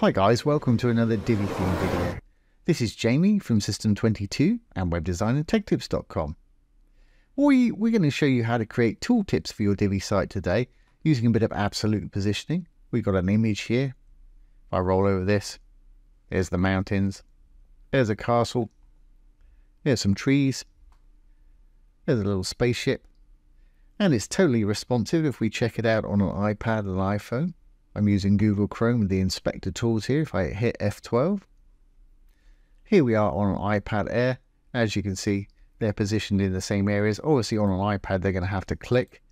Hi guys, welcome to another Divi theme video. This is Jamie from System22 and webdesignandtechtips.com. We, we're going to show you how to create tooltips for your Divi site today using a bit of absolute positioning. We've got an image here. If I roll over this, there's the mountains, there's a castle, there's some trees, there's a little spaceship, and it's totally responsive if we check it out on an iPad and iPhone. I'm using Google Chrome with the inspector tools here. If I hit F12, here we are on an iPad Air. As you can see, they're positioned in the same areas. Obviously on an iPad, they're going to have to click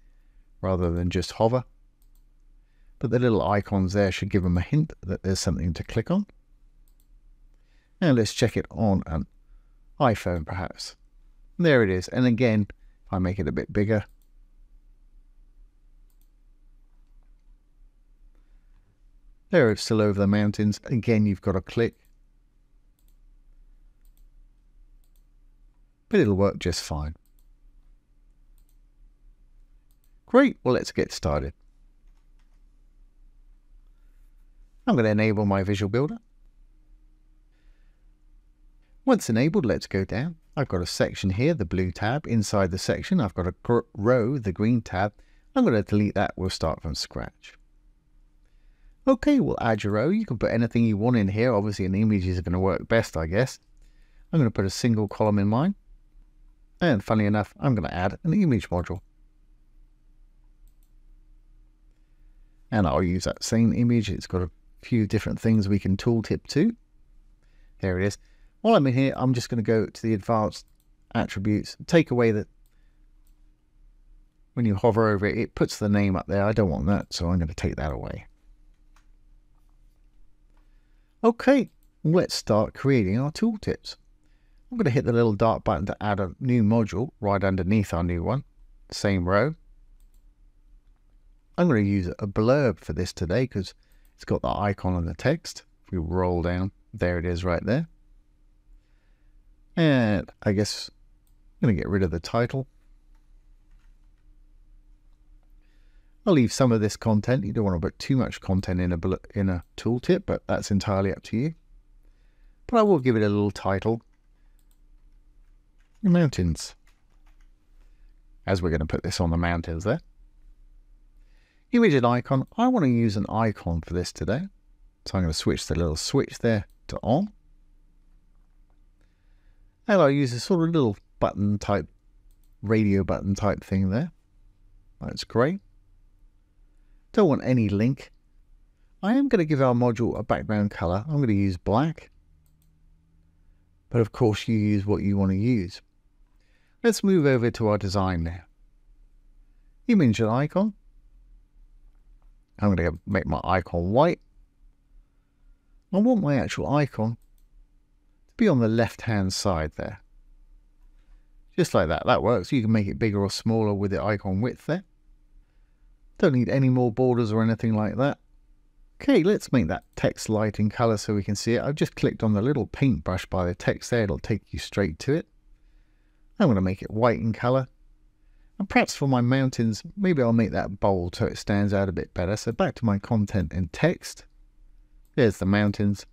rather than just hover. But the little icons there should give them a hint that there's something to click on. Now let's check it on an iPhone perhaps. There it is. And again, if I make it a bit bigger, There it's still over the mountains. Again, you've got to click. But it'll work just fine. Great, well let's get started. I'm going to enable my Visual Builder. Once enabled, let's go down. I've got a section here, the blue tab. Inside the section, I've got a row, the green tab. I'm going to delete that. We'll start from scratch. Okay, we'll add your row. You can put anything you want in here. Obviously, an image is going to work best, I guess. I'm going to put a single column in mine. And funny enough, I'm going to add an image module. And I'll use that same image. It's got a few different things we can tooltip to. There it is. While I'm in here, I'm just going to go to the advanced attributes, take away the when you hover over it, it puts the name up there. I don't want that, so I'm going to take that away. Okay, let's start creating our tooltips. I'm going to hit the little dark button to add a new module right underneath our new one. Same row. I'm going to use a blurb for this today because it's got the icon and the text. If we roll down, there it is right there. And I guess I'm going to get rid of the title. I'll leave some of this content. You don't want to put too much content in a in a tooltip, but that's entirely up to you. But I will give it a little title. Mountains. As we're going to put this on the mountains there. Image and icon. I want to use an icon for this today. So I'm going to switch the little switch there to on. And I'll use a sort of little button type, radio button type thing there. That's great. Don't want any link. I am going to give our module a background color. I'm going to use black. But of course you use what you want to use. Let's move over to our design now. Image and icon. I'm going to make my icon white. I want my actual icon to be on the left hand side there. Just like that. That works. You can make it bigger or smaller with the icon width there. Don't need any more borders or anything like that. Okay, let's make that text light in color so we can see it. I've just clicked on the little paintbrush by the text there. It'll take you straight to it. I'm going to make it white in color. And perhaps for my mountains, maybe I'll make that bold so it stands out a bit better. So back to my content and text. There's the mountains.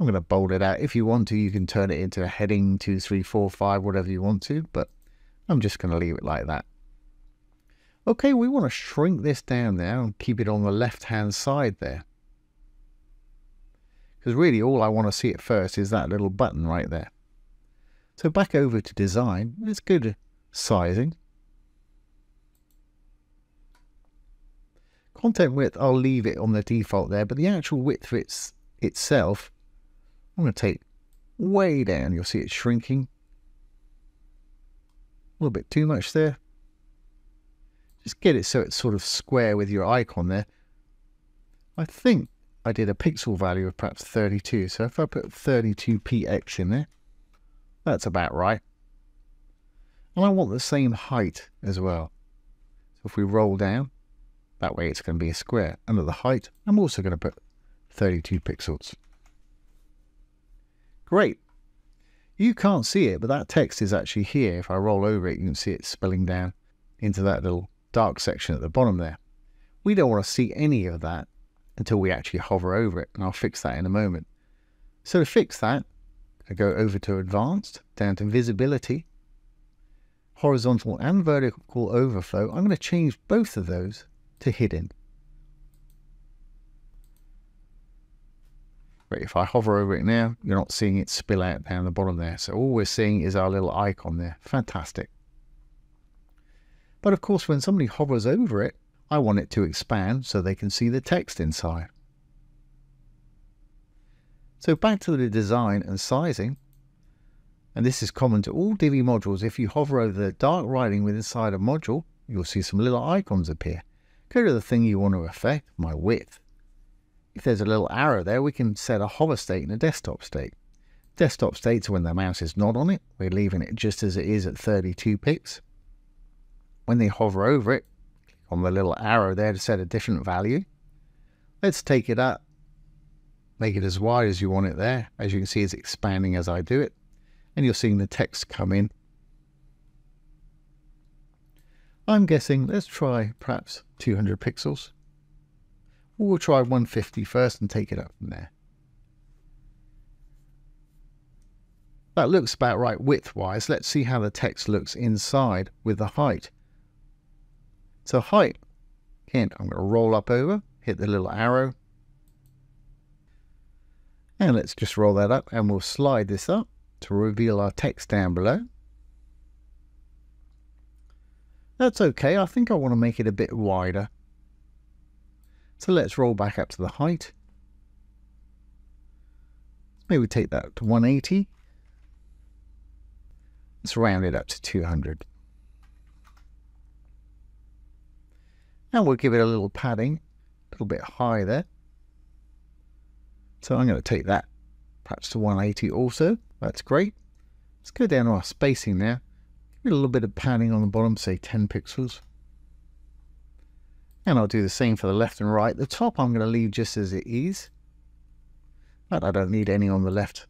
I'm going to bold it out. If you want to, you can turn it into a heading, two, three, four, five, whatever you want to. But I'm just going to leave it like that. Okay, we want to shrink this down there and keep it on the left-hand side there. Because really all I want to see at first is that little button right there. So back over to design, let's go to sizing. Content width, I'll leave it on the default there, but the actual width its, itself, I'm going to take way down. You'll see it shrinking. A little bit too much there. Just get it so it's sort of square with your icon there. I think I did a pixel value of perhaps 32. So if I put 32px in there, that's about right. And I want the same height as well. So if we roll down, that way it's going to be a square. Under the height, I'm also going to put 32 pixels. Great. You can't see it, but that text is actually here. If I roll over it, you can see it spilling down into that little dark section at the bottom there. We don't want to see any of that until we actually hover over it, and I'll fix that in a moment. So to fix that, I go over to Advanced, down to Visibility, Horizontal and Vertical Overflow. I'm going to change both of those to Hidden. But if I hover over it now, you're not seeing it spill out down the bottom there. So all we're seeing is our little icon there. Fantastic. But of course, when somebody hovers over it, I want it to expand so they can see the text inside. So back to the design and sizing. And this is common to all Divi modules. If you hover over the dark writing within inside a module, you'll see some little icons appear. Go to the thing you want to affect, my width. If there's a little arrow there, we can set a hover state and a desktop state. Desktop states when the mouse is not on it. We're leaving it just as it is at 32 pix. When they hover over it, click on the little arrow there to set a different value. Let's take it up, make it as wide as you want it there. As you can see, it's expanding as I do it. And you're seeing the text come in. I'm guessing, let's try perhaps 200 pixels. We'll try 150 first and take it up from there. That looks about right width-wise. Let's see how the text looks inside with the height. So height, again, I'm going to roll up over, hit the little arrow. And let's just roll that up and we'll slide this up to reveal our text down below. That's okay. I think I want to make it a bit wider. So let's roll back up to the height. Maybe take that to 180. Let's round it up to 200. And we'll give it a little padding, a little bit high there. So I'm going to take that perhaps to 180 also. That's great. Let's go down to our spacing now. Give it a little bit of padding on the bottom, say 10 pixels. And I'll do the same for the left and right. The top I'm going to leave just as it is. But I don't need any on the left.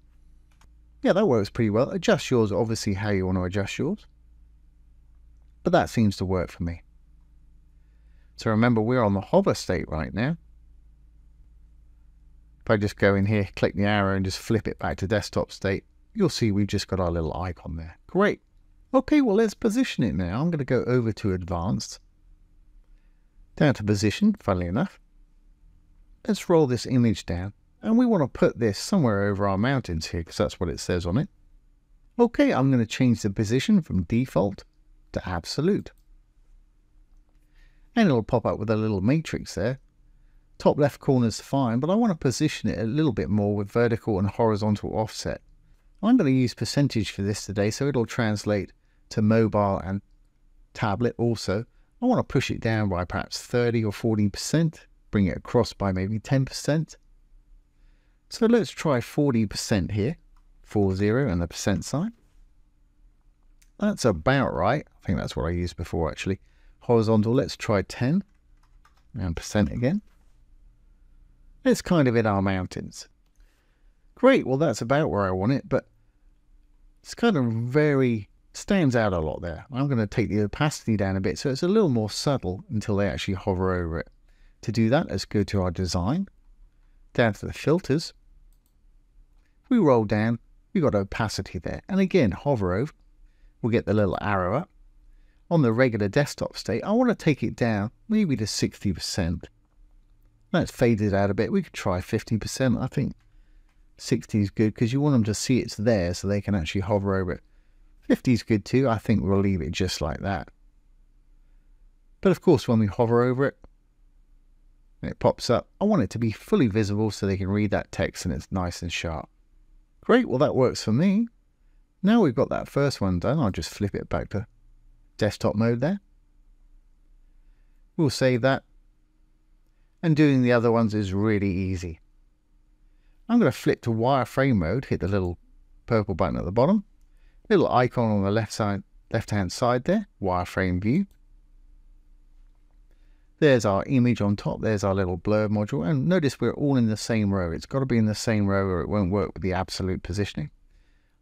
Yeah, that works pretty well. Adjust yours, obviously, how you want to adjust yours. But that seems to work for me. So remember, we're on the hover state right now. If I just go in here, click the arrow and just flip it back to desktop state, you'll see we've just got our little icon there. Great. Okay, well, let's position it now. I'm going to go over to advanced, down to position, funnily enough. Let's roll this image down. And we want to put this somewhere over our mountains here because that's what it says on it. Okay, I'm going to change the position from default to absolute and it'll pop up with a little matrix there. Top left corner is fine, but I want to position it a little bit more with vertical and horizontal offset. I'm going to use percentage for this today, so it'll translate to mobile and tablet also. I want to push it down by perhaps 30 or 40%, bring it across by maybe 10%. So let's try 40% here, 40 and the percent sign. That's about right. I think that's what I used before actually horizontal. Let's try 10 and percent again. It's kind of in our mountains. Great, well that's about where I want it, but it's kind of very, stands out a lot there. I'm going to take the opacity down a bit so it's a little more subtle until they actually hover over it. To do that, let's go to our design, down to the filters. We roll down, we've got opacity there. And again, hover over, we'll get the little arrow up on the regular desktop state, I want to take it down maybe to 60%. Let's fade it out a bit. We could try 50%. I think 60 is good because you want them to see it's there so they can actually hover over it. 50 is good too. I think we'll leave it just like that. But of course, when we hover over it, it pops up. I want it to be fully visible so they can read that text and it's nice and sharp. Great, well that works for me. Now we've got that first one done, I'll just flip it back to desktop mode there. We'll save that. And doing the other ones is really easy. I'm going to flip to wireframe mode, hit the little purple button at the bottom. Little icon on the left side, left hand side there, wireframe view. There's our image on top, there's our little blurb module, and notice we're all in the same row. It's got to be in the same row or it won't work with the absolute positioning.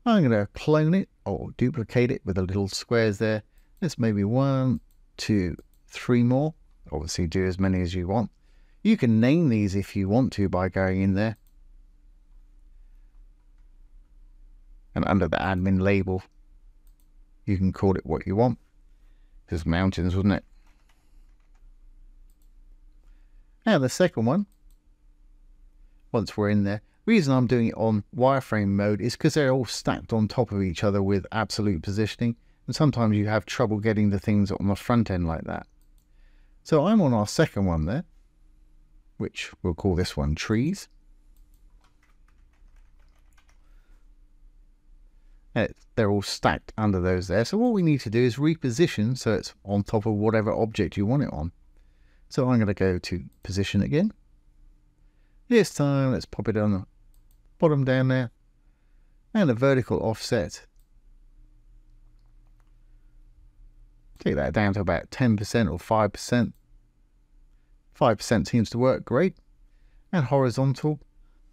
I'm going to clone it or duplicate it with the little squares there there's maybe one, two, three more. Obviously, do as many as you want. You can name these if you want to by going in there. And under the admin label, you can call it what you want. This mountains, wasn't it? Now the second one, once we're in there, reason I'm doing it on wireframe mode is because they're all stacked on top of each other with absolute positioning. And sometimes you have trouble getting the things on the front end like that. So I'm on our second one there, which we'll call this one trees. Eh, they're all stacked under those there. So all we need to do is reposition so it's on top of whatever object you want it on. So I'm going to go to position again. This time let's pop it on the bottom down there and a vertical offset. Take that down to about 10% or 5%. 5% seems to work great. And horizontal,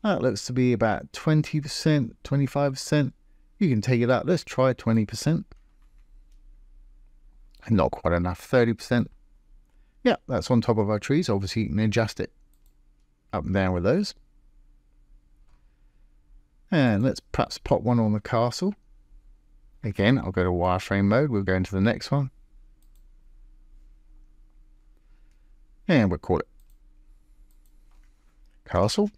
that looks to be about 20%, 25%. You can take it up. Let's try 20%. Not quite enough, 30%. Yeah, that's on top of our trees. Obviously, you can adjust it up and down with those. And let's perhaps pop one on the castle. Again, I'll go to wireframe mode. We'll go into the next one. And we'll call it castle.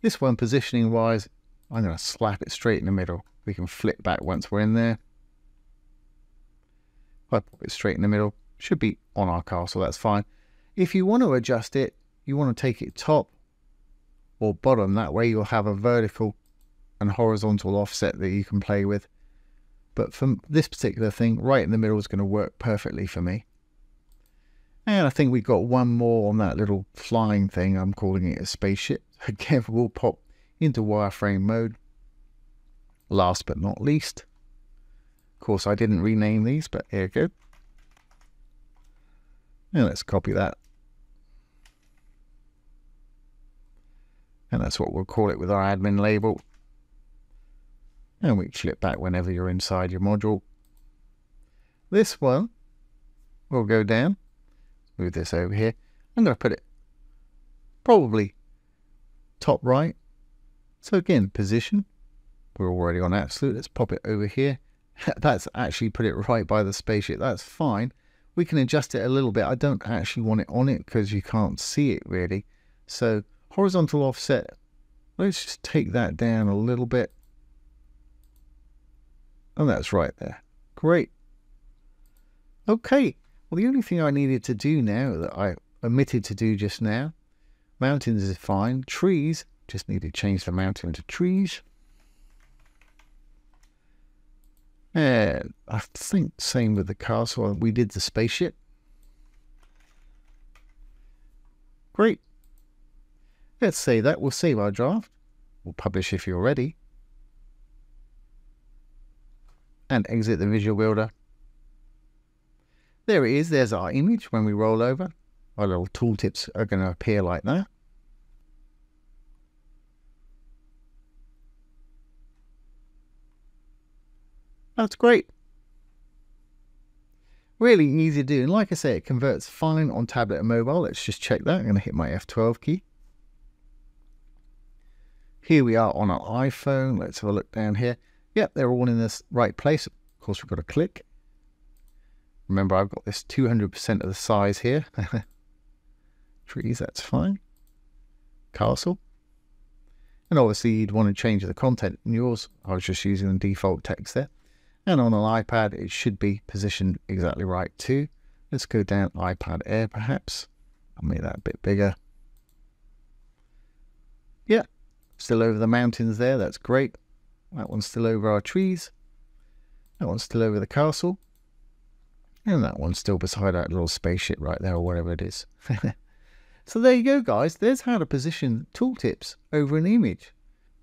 This one, positioning wise, I'm going to slap it straight in the middle. We can flip back once we're in there. I pop it straight in the middle, should be on our castle, that's fine. If you want to adjust it, you want to take it top or bottom. That way you'll have a vertical and horizontal offset that you can play with. But for this particular thing, right in the middle is going to work perfectly for me. And I think we've got one more on that little flying thing. I'm calling it a spaceship. Again, we'll pop into wireframe mode. Last but not least, of course, I didn't rename these, but here we go. And let's copy that. And that's what we'll call it with our admin label. And we flip back whenever you're inside your module. This one will go down move this over here. I'm going to put it probably top right. So again, position. We're already on absolute. Let's pop it over here. That's actually put it right by the spaceship. That's fine. We can adjust it a little bit. I don't actually want it on it because you can't see it really. So horizontal offset. Let's just take that down a little bit. And that's right there. Great. Okay, well, the only thing I needed to do now that I omitted to do just now, mountains is fine. Trees, just need to change the mountain to trees. And I think same with the castle. We did the spaceship. Great. Let's save that. We'll save our draft. We'll publish if you're ready. And exit the visual builder. There it is. There's our image when we roll over. Our little tooltips are going to appear like that. That's great. Really easy to do. And like I say, it converts fine on tablet and mobile. Let's just check that. I'm going to hit my F12 key. Here we are on our iPhone. Let's have a look down here. Yep, they're all in this right place. Of course, we've got to click. Remember, I've got this 200% of the size here. Trees, that's fine. Castle. And obviously, you'd want to change the content in yours. I was just using the default text there. And on an iPad, it should be positioned exactly right too. Let's go down iPad Air perhaps. I'll make that a bit bigger. Yeah, still over the mountains there. That's great. That one's still over our trees. That one's still over the castle. And that one's still beside that little spaceship right there, or whatever it is. so there you go, guys. There's how to position tooltips over an image.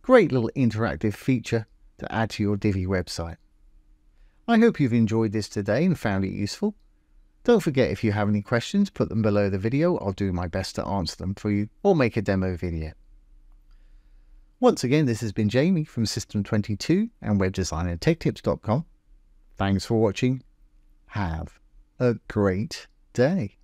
Great little interactive feature to add to your Divi website. I hope you've enjoyed this today and found it useful. Don't forget if you have any questions, put them below the video. I'll do my best to answer them for you or make a demo video. Once again, this has been Jamie from System22 and WebDesignAndTechTips.com. Thanks for watching have a great day.